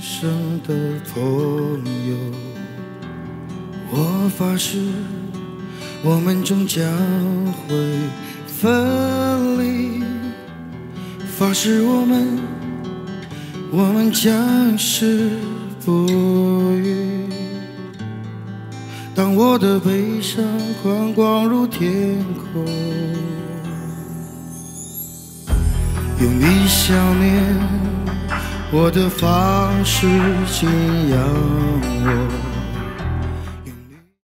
生的朋友。我发誓，我们终将会分离。发誓，我们，我们将是不渝。当我的悲伤宽广如天空，用你想念我的方式信仰。